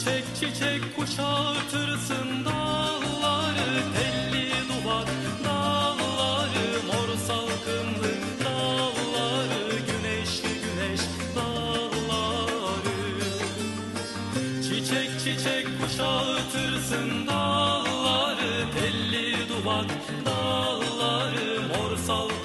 Çiçek çiçek kuşatırsın dalları Telli duvak dalları Mor salkımlı dalları Güneşli güneş dalları Çiçek çiçek kuşatırsın dalları Telli duvak dalları Mor salkımlı